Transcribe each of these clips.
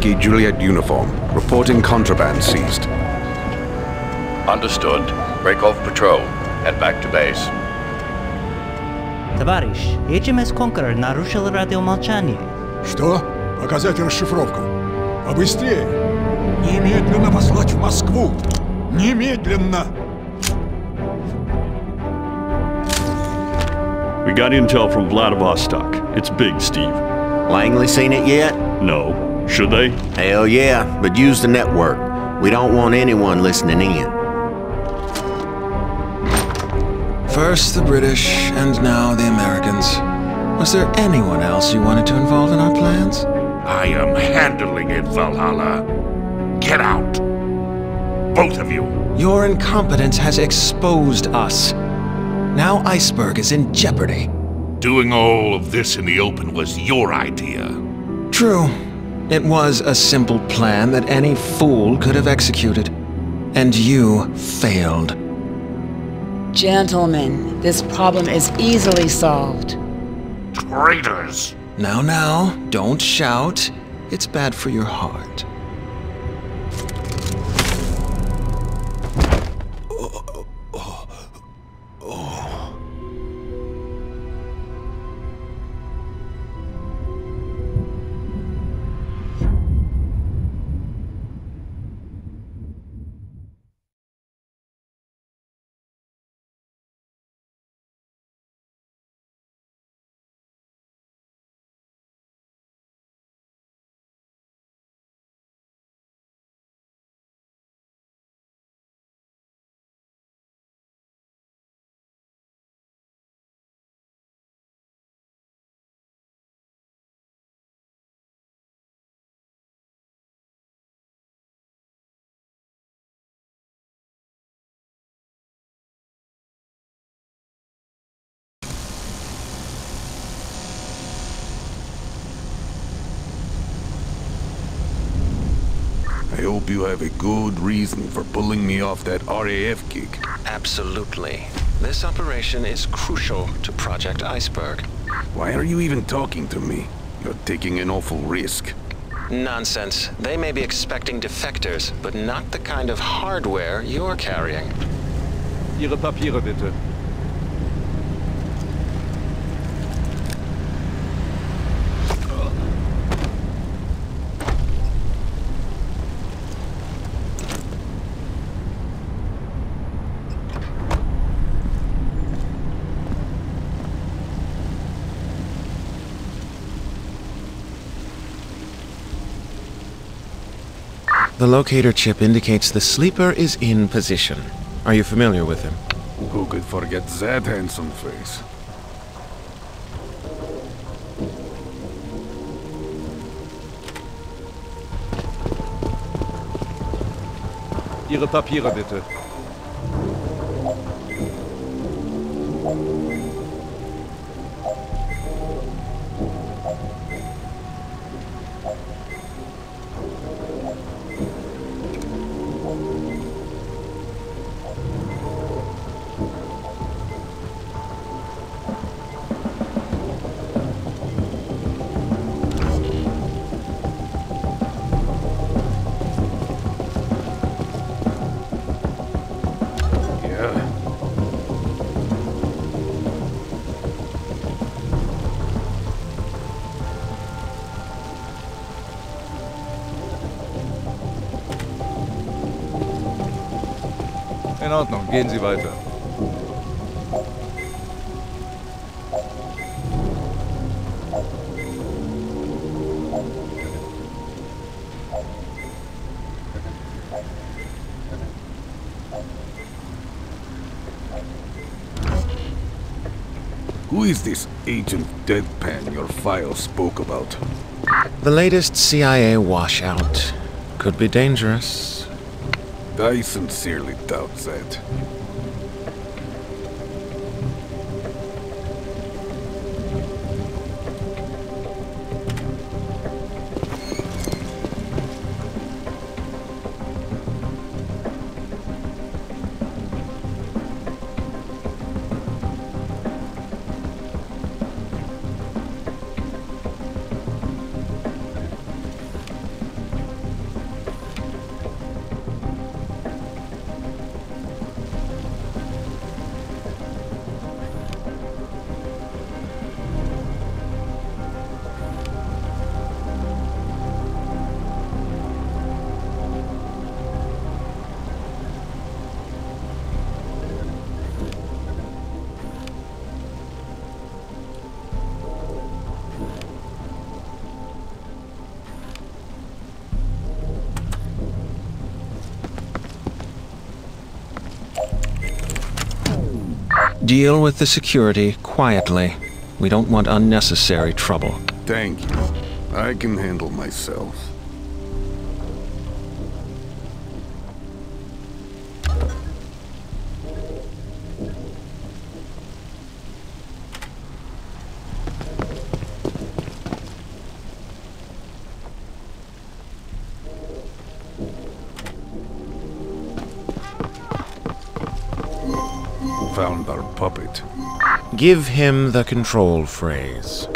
Yankee Juliet uniform. Reporting contraband seized. Understood. Break off patrol. Head back to base. Товарищ, HMS Conqueror нарушил радиомолчание. Что? Показать расшифровку. Побыстрее! Немедленно послать в Москву! Немедленно! We got intel from Vladivostok. It's big, Steve. Langley seen it yet? No. should they? Hell yeah, but use the network. We don't want anyone listening in. First the British, and now the Americans. Was there anyone else you wanted to involve in our plans? I am handling it, Valhalla. Get out. Both of you. Your incompetence has exposed us. Now Iceberg is in jeopardy. Doing all of this in the open was your idea. True. It was a simple plan that any fool could have executed. And you failed. Gentlemen, this problem is easily solved. Traitors! Now, now, don't shout. It's bad for your heart. I hope you have a good reason for pulling me off that RAF gig. Absolutely. This operation is crucial to Project Iceberg. Why are you even talking to me? You're taking an awful risk. Nonsense. They may be expecting defectors, but not the kind of hardware you're carrying. Ihre Papiere bitte. The locator chip indicates the sleeper is in position. Are you familiar with him? Who could forget that handsome face? Ihre Papiere bitte. In Ordnung, gehen Sie weiter. Who is this Agent Deadpan your file spoke about? The latest CIA washout. Could be dangerous. I sincerely doubt that. Deal with the security quietly. We don't want unnecessary trouble. Thank you. I can handle myself. Found our puppet. Give him the control phrase.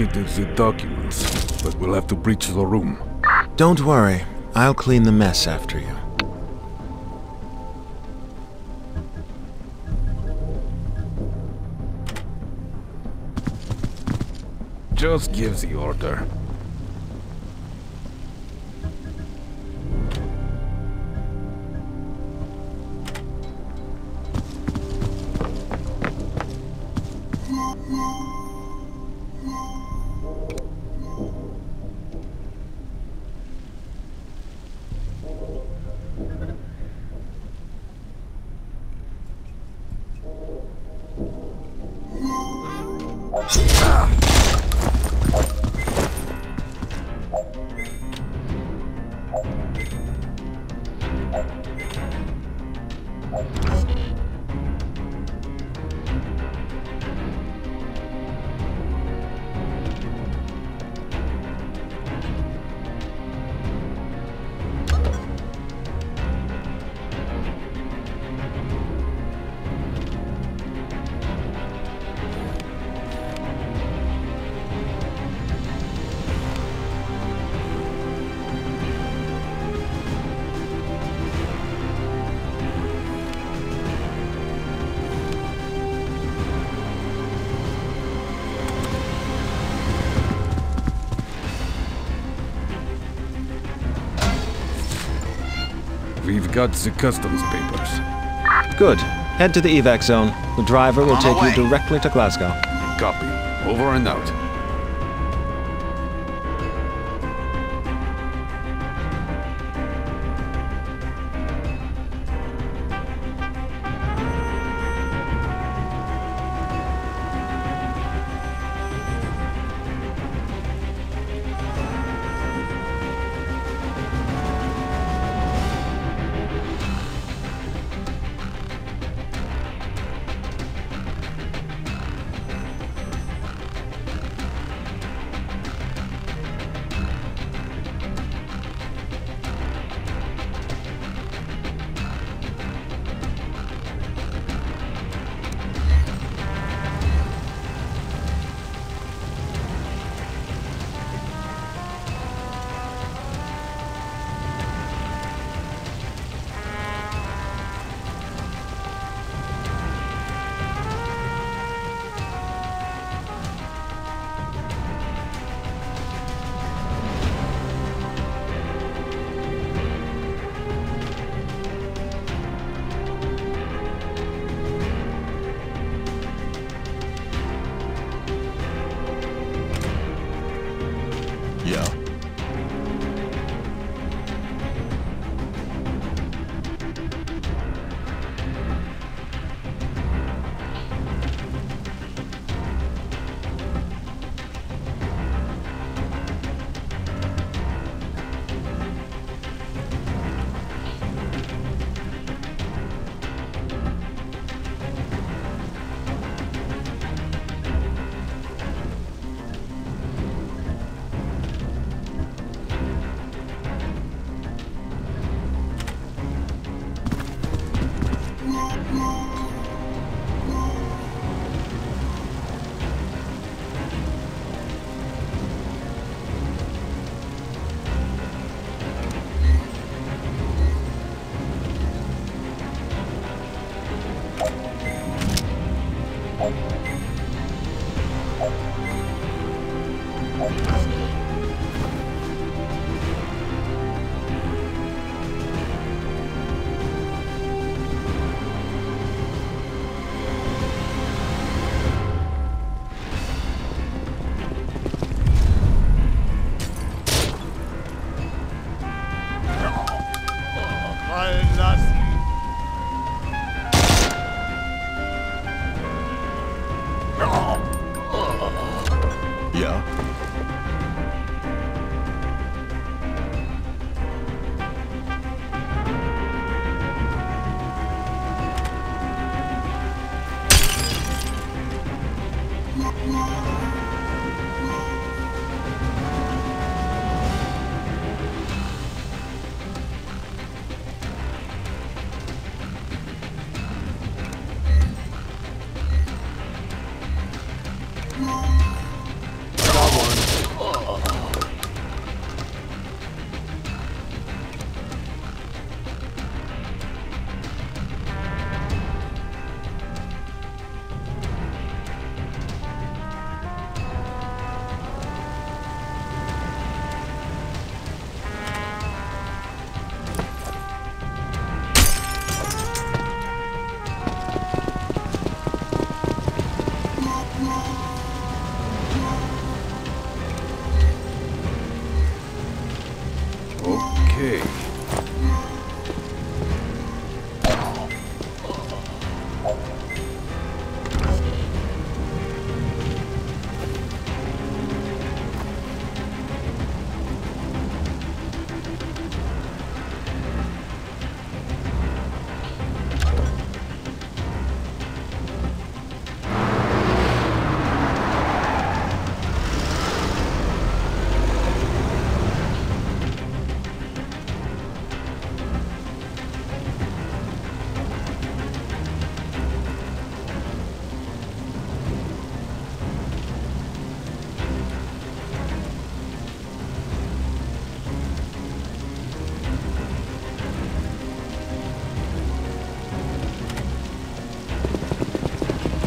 Located the documents, but we'll have to breach the room. Don't worry. I'll clean the mess after you. Just give the order. Got the customs papers. Good. Head to the evac zone. The driver will take you directly to Glasgow. Copy. Over and out.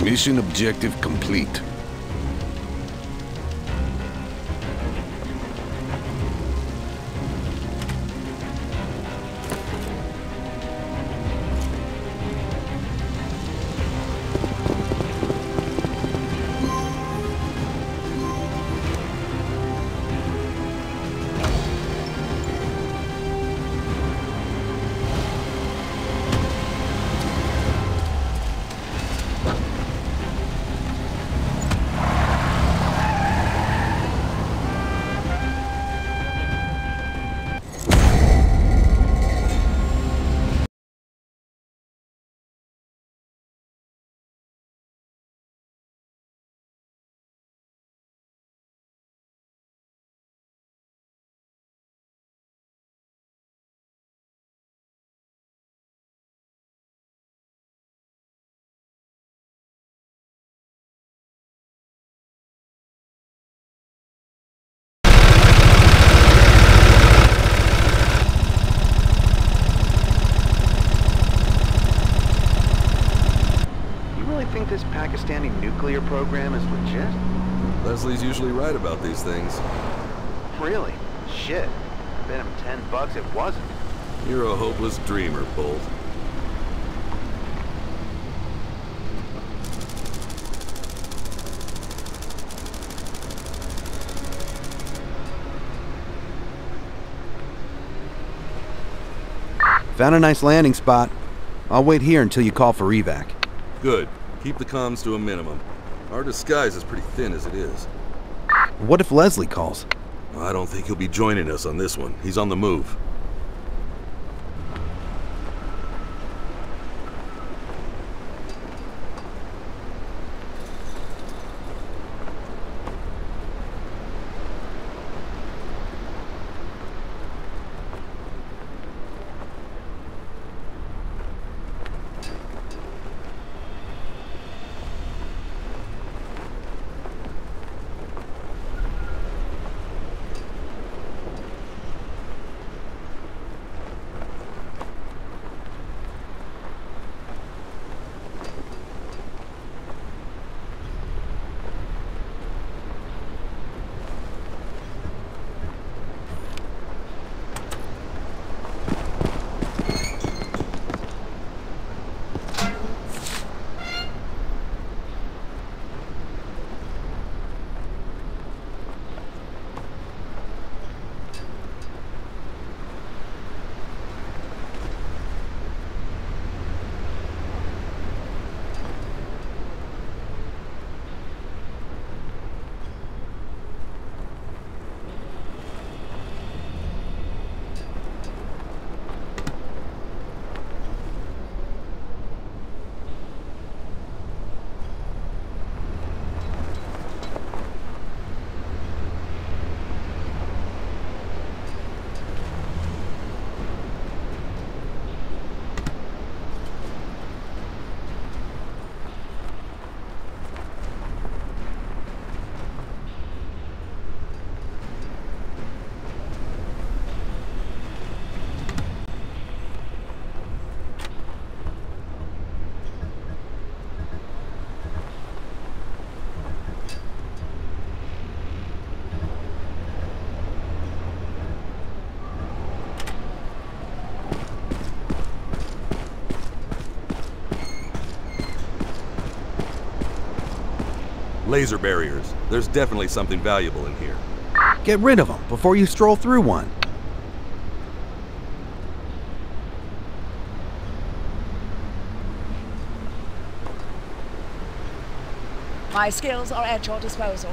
Mission objective complete. long-standing nuclear program is legit? Leslie's usually right about these things. Really? Shit. Bet him ten bucks it wasn't. You're a hopeless dreamer, Bolt. Found a nice landing spot. I'll wait here until you call for evac. Good. Keep the comms to a minimum. Our disguise is pretty thin as it is. What if Leslie calls? I don't think he'll be joining us on this one. He's on the move. Laser barriers. There's definitely something valuable in here. Get rid of them before you stroll through one. My skills are at your disposal.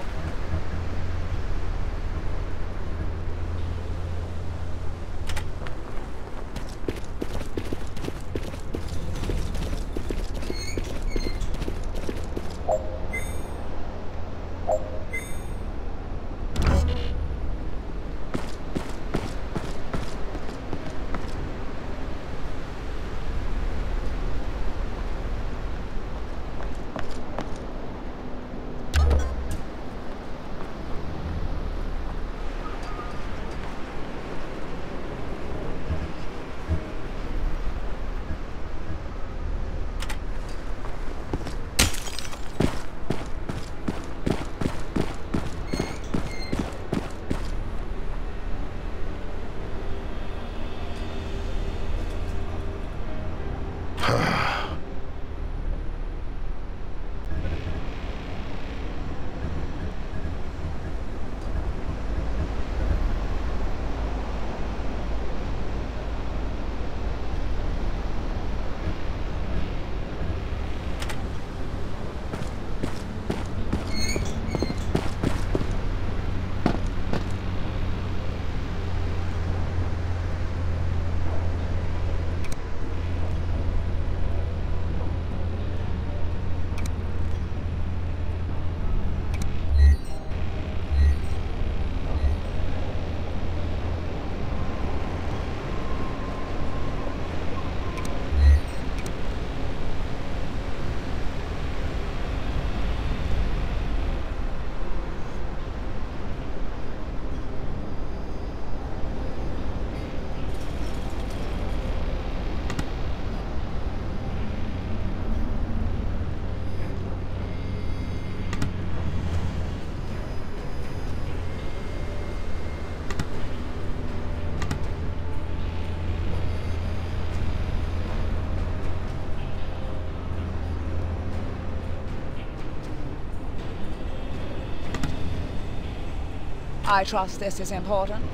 I trust this is important.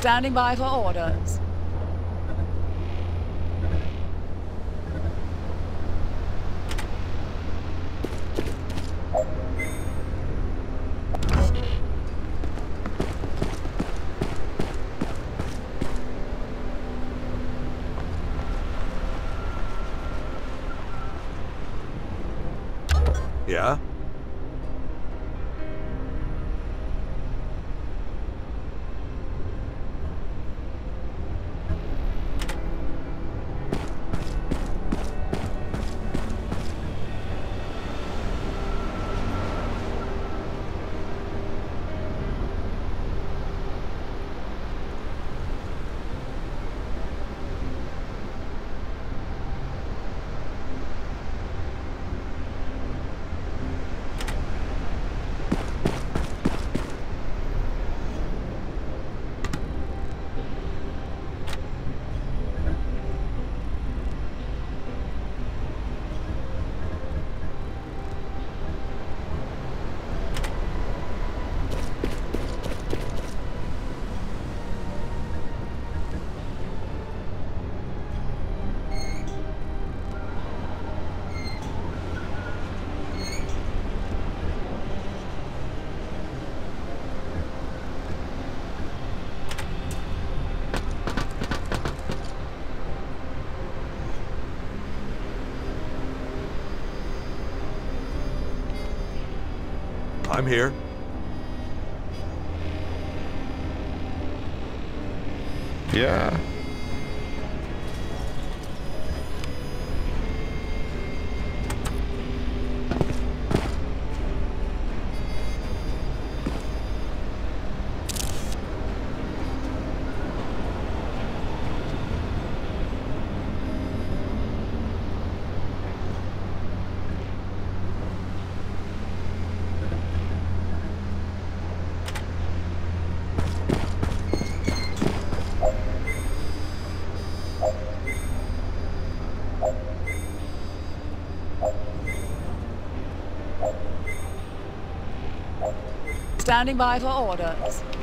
Standing by for orders. I'm here. Yeah. Standing by for orders.